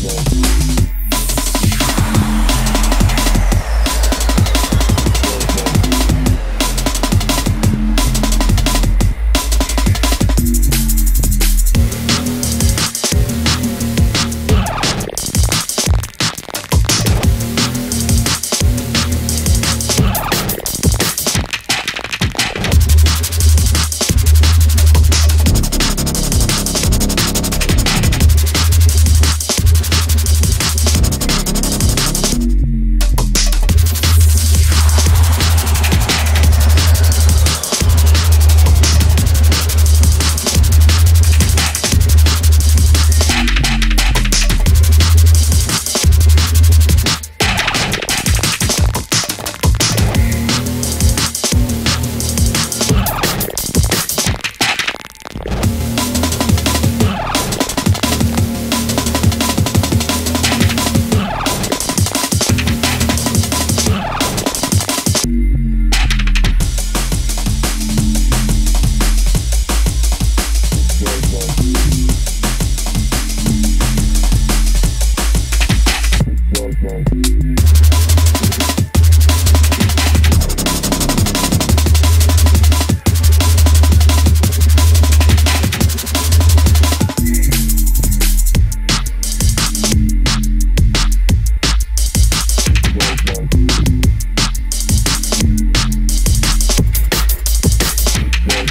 Tá Música